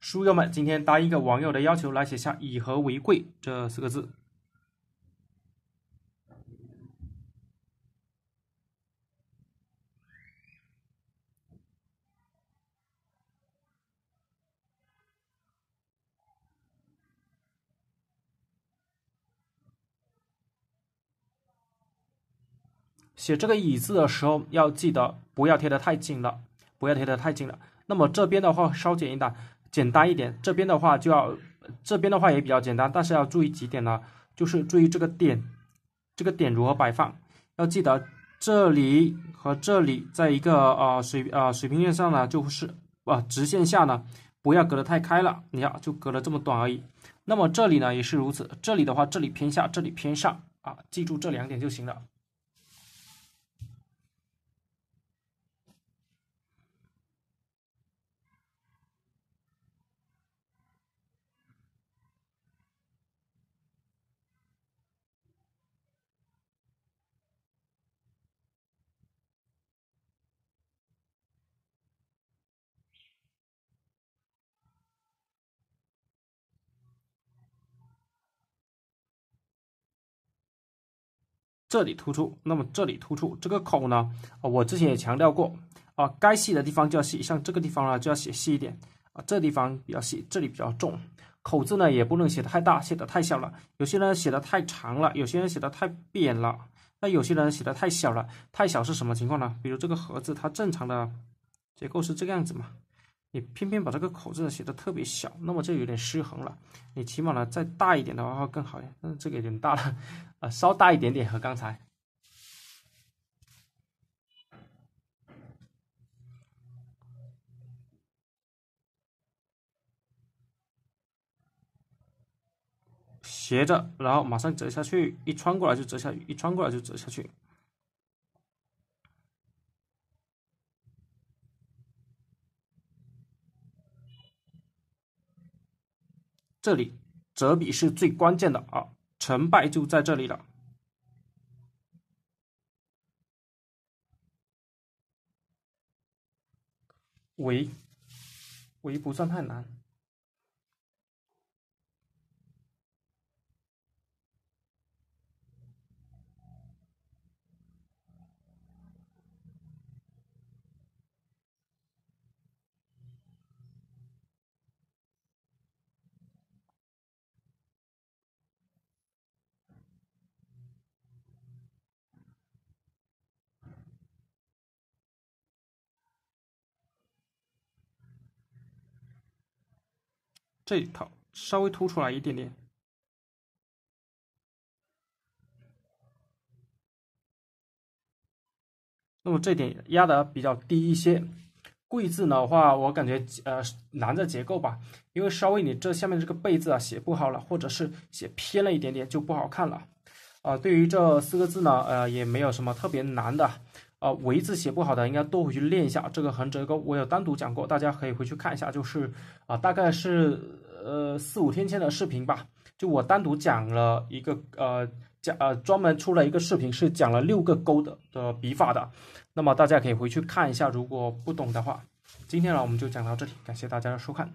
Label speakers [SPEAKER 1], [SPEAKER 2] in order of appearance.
[SPEAKER 1] 书友们，今天答应一个网友的要求，来写下“以和为贵”这四个字。写这个“以”字的时候，要记得不要贴得太紧了，不要贴得太紧了。那么这边的话稍减一点，简单一点。这边的话就要，这边的话也比较简单，但是要注意几点呢？就是注意这个点，这个点如何摆放。要记得这里和这里在一个呃水呃水平线上呢，就是啊直线下呢，不要隔得太开了。你看，就隔了这么短而已。那么这里呢也是如此，这里的话这里偏下，这里偏上啊，记住这两点就行了。这里突出，那么这里突出这个口呢？啊，我之前也强调过啊，该细的地方就要细，像这个地方呢就要写细一点啊，这地方比较细，这里比较重。口字呢也不能写的太大，写的太小了。有些人写的太长了，有些人写的太扁了，那有些人写的太小了。太小是什么情况呢？比如这个盒子，它正常的结构是这个样子嘛。你偏偏把这个口字写的特别小，那么就有点失衡了。你起码呢再大一点的话会更好一点。但是这个有点大了，啊，稍大一点点和刚才。斜着，然后马上折下去，一穿过来就折下去，一穿过来就折下去。这里折笔是最关键的啊，成败就在这里了。围，围不算太难。这一套稍微凸出来一点点，那么这点压的比较低一些。贵字的话，我感觉呃难在结构吧，因为稍微你这下面这个贝字啊写不好了，或者是写偏了一点点就不好看了。啊，对于这四个字呢，呃也没有什么特别难的。啊，维字写不好的应该多回去练一下。这个横折钩我有单独讲过，大家可以回去看一下。就是啊，大概是呃四五天前的视频吧，就我单独讲了一个呃讲呃专门出了一个视频，是讲了六个钩的的笔法的。那么大家可以回去看一下，如果不懂的话。今天呢，我们就讲到这里，感谢大家的收看。